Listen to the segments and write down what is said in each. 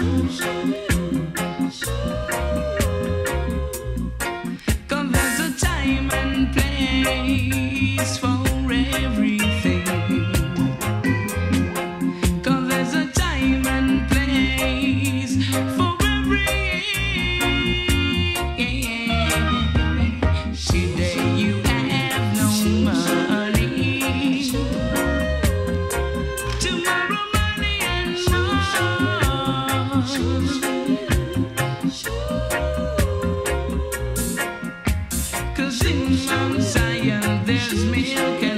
Cause there's a time and place for every Cause in Mount Zion there's milk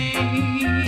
You.